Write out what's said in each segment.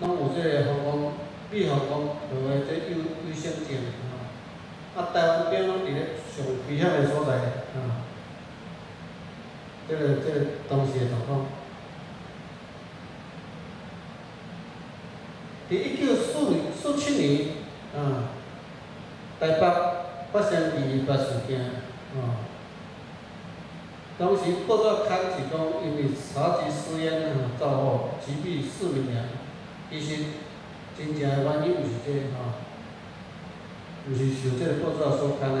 拢有即个航空、美航空落个即优优先证吼，啊，台湾兵拢伫咧上危险个所在，啊，即个即个当时个状况。伫一九四四七年，啊，台北发生二二八事件，啊，当时报纸刊是讲因为查缉私烟啊造祸，击毙四名人，其实真正个原因毋是这个吼，毋是像这个报纸所刊的。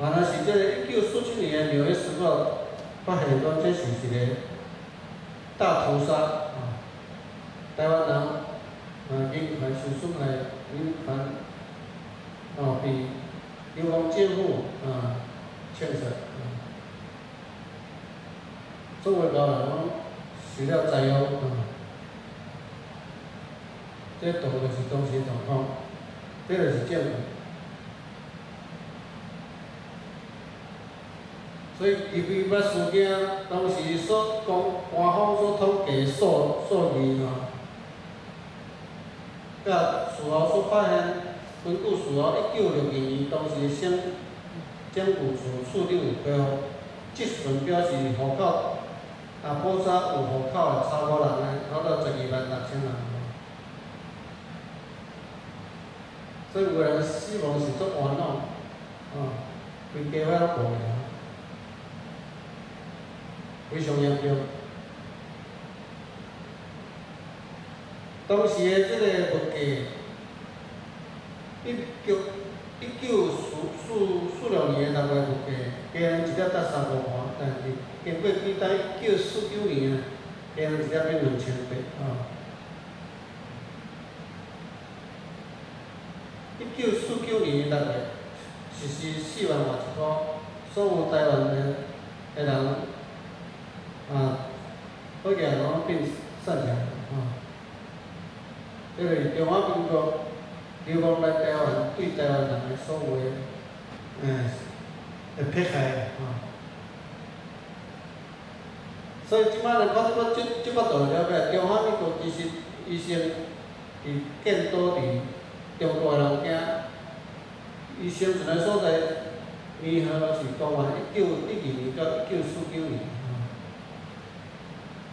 原来是这个一九四七年的纽约时报发现讲这是一个大屠杀啊，台湾人啊人权受损害，人权啊被流亡政府啊枪杀，作为老人除了灾殃啊，这图就是当时状况，这个是证据。所以，二二八事件当时所讲官方所统计数数字吼，甲事后所发现，根据事后一九六二年当时省政府处处长回复，即阵表示户口啊，报纸有户口的超过人个，达到十二万六千人。所以有人死亡是足冤枉，啊，规家伙拢无去。非常严重。当时的即个物价，一九一九四四四六年的六月物价，加一粒才三五块，但是经过几代一九四九年啊，加一粒变两千八啊。一九四九年的六月实施四万外一箍，所有台湾的的人。啊，好见拢变善良啊！因为中华民国流亡来台湾，对台湾人的所有的，嗯，的迫害啊。所以即摆咱看即个即即摆度了解，中华民国其实伊生伫建都伫中大人境，伊生存的所在年号是公元一九一二年到一九四九年。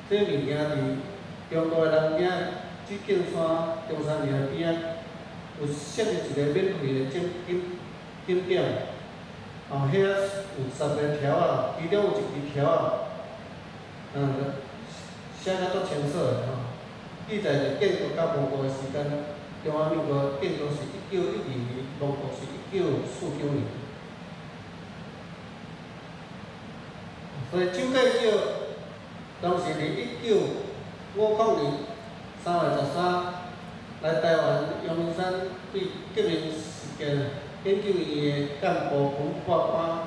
即物件伫中大人境即景山中山陵边仔，有设立一个免费的检检检点，哦，遐有十个条啊，其中有一支条啊，嗯，写甲足清楚的吼，记载着建国甲亡国的时间，中华民国建国是一九一二年，亡国是一九四九年，所以蒋介石。当时伫一九五九年三月十三来台湾阳明山对革命事件研究院的干部彭伯华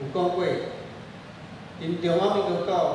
有讲过，因中华民国到